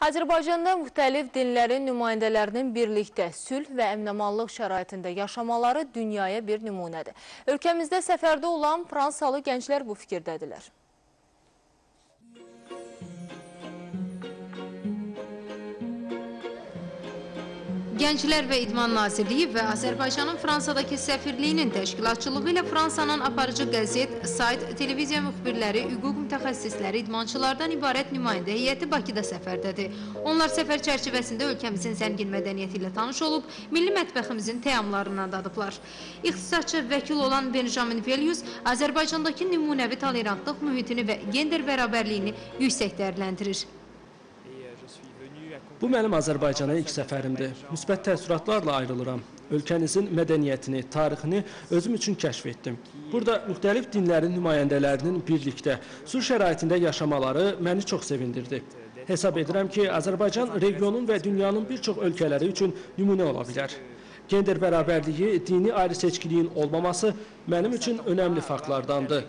Azərbaycanda müxtəlif dinlərin nümayəndələrinin birlikdə sülh və əmnəmanlıq şəraitində yaşamaları dünyaya bir nümunədir. Ölkəmizdə səfərdə olan Fransalı gənclər bu fikirdədirlər. Gənclər və İdman Nazirliyi və Azərbaycanın Fransadakı səfirliyinin təşkilatçılığı ilə Fransanın aparıcı qəzet, sayt, televiziya müxbirləri, hüquq mütəxəssisləri, idmançılardan ibarət nümayəndə heyəti Bakıda səfərdədir. Onlar səfər çərçivəsində ölkəmizin zəngin mədəniyyəti ilə tanış olub, milli mətbəximizin təamlarından dadıblar. İxtisasçı vəkil olan Benjamin Velius Azərbaycandakı nümunəvi tolerantlıq mühitini və gender bərabərliyini yüksək dəyərləndirir. Bu mənim Azərbaycana ilk səfərimdir. Müsbət təəssüratlarla ayrılıram. Ölkənizin mədəniyyətini, tarixini özüm üçün kəşf etdim. Burada müxtəlif dinlərin nümayəndələrinin birlikdə sülh şəraitində yaşamaları məni çox sevindirdi. Hesab edirəm ki, Azərbaycan regionun və dünyanın bir çox ölkələri üçün nümunə ola bilər. Gender bərabərliyi, dini ayrı seçkiliyin olmaması mənim üçün önəmli faktlardandır.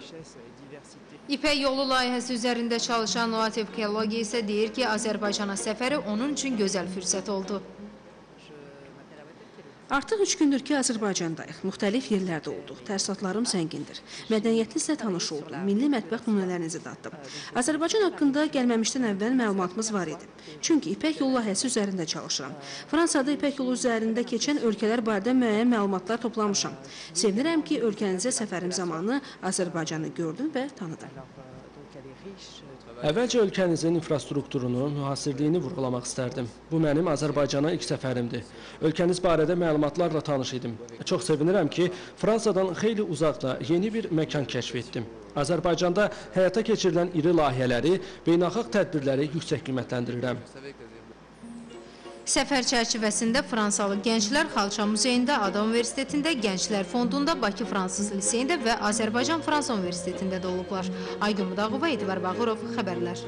İpək yolu layihəsi üzərində çalışan Latif Kellogi isə deyir ki, Azərbaycana səfəri onun üçün gözəl fürsət oldu. Artıq üç gündür ki, Azərbaycandayıq. Müxtəlif yerlərdə olduq. Təəssüratlarım zəngindir. Mədəniyyətinizlə tanış oldum. Milli mətbəx nümunələrinizi daddım. Azərbaycan haqqında gəlməmişdən əvvəl məlumatımız var idi. Çünki İpək yolu layihəsi üzərində çalışıram. Fransada İpək yolu üzərində keçən ölkələr barədə müəyyən məlumatlar toplamışam. Sevinirəm ki, ölkənizə səfərim zamanı Azərbaycanı gördüm və tanıdım. Əvvəlcə ölkənizin infrastrukturunu, mühasirliyini vurğulamaq istərdim. Bu mənim Azərbaycana ilk səfərimdir. Ölkəniz barədə məlumatlarla tanış idim. Çox sevinirəm ki, Fransadan xeyli uzaqda yeni bir məkan kəşf etdim. Azərbaycanda həyata keçirilən iri layihələri, beynəlxalq tədbirləri yüksək qiymətləndirirəm. Səfər çərçivəsində Fransalı gənclər Xalça Muzeyində, Ada Universitetində, Gənclər Fondunda, Bakı Fransız Liseyində və Azərbaycan Fransa Universitetində də olublar. Aygün Mudağova, Etibar Bağırov, xəbərlər.